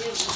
Yeah.